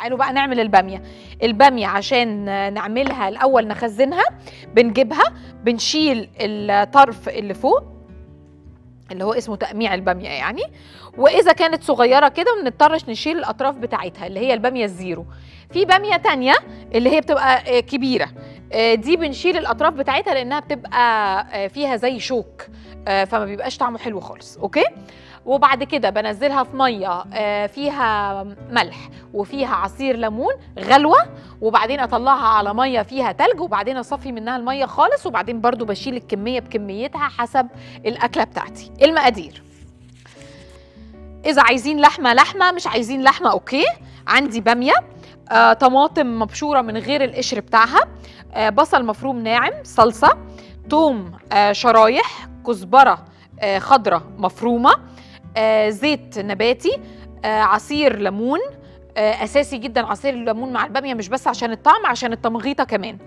تعالوا بقى نعمل البامية. البامية عشان نعملها الأول نخزنها بنجيبها بنشيل الطرف اللي فوق اللي هو اسمه تقميع البامية يعني. وإذا كانت صغيرة كده بنضطرش نشيل الأطراف بتاعتها اللي هي البامية ال zero. في بامية تانية اللي هي بتبقى آه، كبيرة. آه، دي بنشيل الأطراف بتاعتها لأنها بتبقى آه، فيها زي شوك فما بيبقاش طعمه حلو خالص. okay؟ وبعد كده بنزلها في مية آه، فيها ملح وفيها عصير ليمون غلوة وبعدين أطلعها على مية فيها تلج وبعدين أصفي منها المية خالص وبعدين برضو بشيل الكمية بكميتها حسب الأكلة بتاعتي. المقادير. إذا عايزين لحمة لحمة مش عايزين لحمة أوكي. عندي بامية آه، طماطم مبشورة من غير القشر بتاعها آه، بصل مفروم ناعم صلصة توم آه، شرايح كزبرة آه، خضرة مفرومة زيت نباتي آه، عصير ليمون آه، أساسي جدا عصير الليمون مع البامية مش بس عشان الطعم عشان التمغيطة كمان.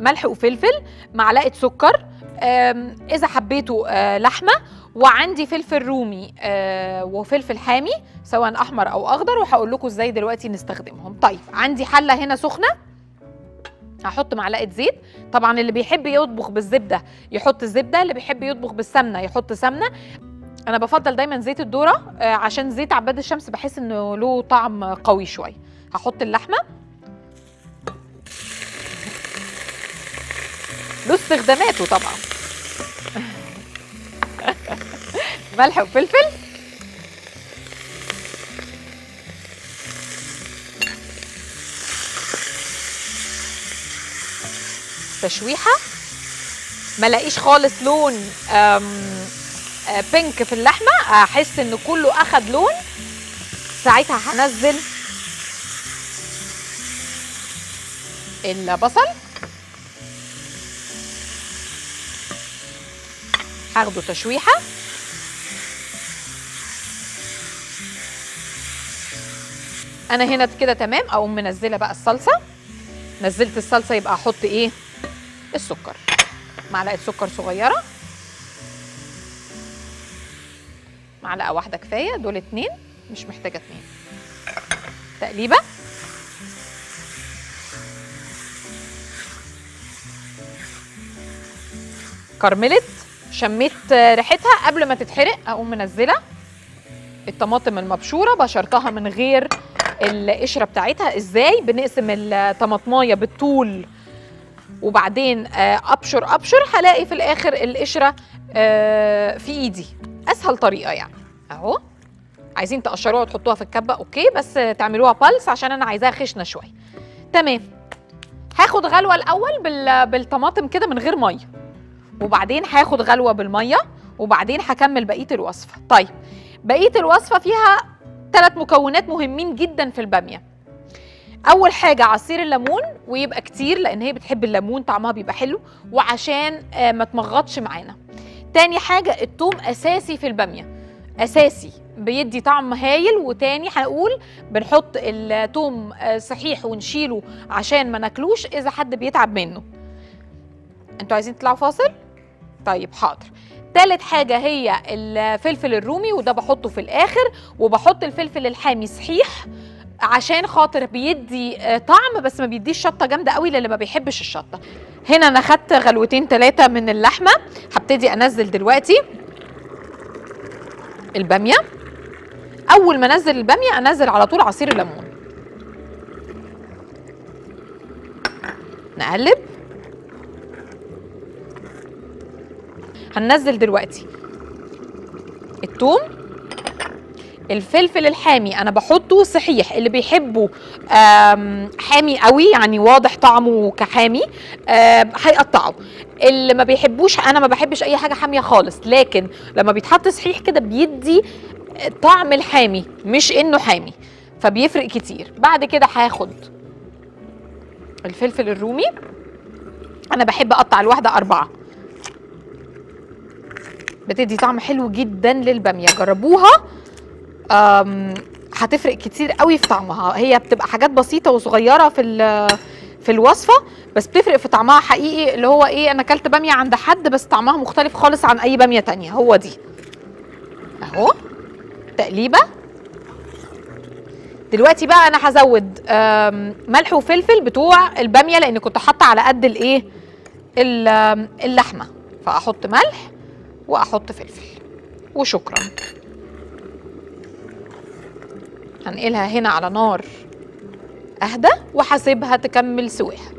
ملح وفلفل معلقة سكر إذا حبيتوا آه، لحمة وعندي فلفل رومي آه، وفلفل حامي سواء أحمر أو أخضر وهقول لكم إزاي دلوقتي نستخدمهم. طيب عندي حلة هنا سخنة. هحط معلقة زيت. طبعا اللي بيحب يطبخ بالزبدة يحط الزبدة اللي بيحب يطبخ بالسمنة يحط سمنة. أنا بفضل دايما زيت الذرة آه، عشان زيت عباد الشمس بحس إنه له طعم قوي شوية هحط اللحمة. له استخداماته طبعا. ملح وفلفل. تشويحة. ما لاقيش خالص لون أم، آه، بينك في اللحمة. احس إن كله أخد لون. ساعتها هنزل البصل. هاخده تشويحة. أنا هنا كده تمام. أقوم منزلة بقى الصلصة. نزلت الصلصة يبقى أحط إيه؟ السكر. معلقة سكر صغيرة. معلقة واحدة كفاية دول اتنين مش محتاجة اتنين. تقليبة. كرملت شميت ريحتها قبل ما تتحرق أقوم منزلة. الطماطم المبشورة بشرتها من غير القشرة بتاعتها. إزاي؟ بنقسم الطماطماية بالطول وبعدين آه، أبشر أبشر هلاقي في الآخر القشرة آه، في إيدي. أسهل طريقة يعني. أهو. عايزين تقشروها وتحطوها في الكبة أوكي بس تعملوها بالس عشان أنا عايزاها خشنة شوية. تمام. هاخد غلوة الأول بال- بالطماطم كده من غير مية. وبعدين هاخد غلوة بالمية وبعدين هكمل بقية الوصفة. طيب بقية الوصفة فيها ثلاث مكونات مهمين جدا في البامية. أول حاجة عصير الليمون ويبقى كتير لأن هي بتحب الليمون طعمها بيبقى حلو وعشان آه، ما تمغطش معانا. تاني حاجة التوم أساسي في البامية. أساسي بيدي طعم هايل. وتاني هنقول بنحط التوم آه، صحيح ونشيله عشان ما ناكلوش إذا حد بيتعب منه. أنتوا عايزين تطلعوا فاصل؟ طيب حاضر. تالت حاجة هي الفلفل الرومي وده بحطه في الآخر. وبحط الفلفل الحامي صحيح عشان خاطر بيدي آه، طعم بس ما بيديش شطة جامدة قوي للي ما بيحبش الشطة. هنا أنا خدت غلوتين ثلاثة من اللحمة. هبتدي أنزل دلوقتي البامية. أول ما أنزل البامية أنزل على طول عصير الليمون. نقلب. هننزل دلوقتي الثوم الفلفل الحامي أنا بحطه صحيح اللي بيحبه حامي قوي يعني واضح طعمه كحامي هيقطعه. اللي ما بيحبوش أنا ما بحبش أي حاجة حامية خالص لكن لما بيتحط صحيح كده بيدي طعم الحامي مش إنه حامي فبيفرق كتير. بعد كده هاخد الفلفل الرومي. أنا بحب أقطع الواحدة أربعة. بتدي طعم حلو جدا للبامية. جربوها هتفرق كتير قوي في طعمها. هي بتبقى حاجات بسيطة وصغيرة في في الوصفة بس بتفرق في طعمها حقيقي اللي هو إيه أنا أكلت بامية عند حد بس طعمها مختلف خالص عن أي بامية تانية. هو دي. أهو. تقليبة. دلوقتي بقى أنا هزود ملح وفلفل بتوع البامية لأن كنت حاطة على قد الايه اللحمة. فأحط ملح وأحط فلفل. وشكرا. هنقلها هنا على نار أهدى وهسيبها تكمل سواها.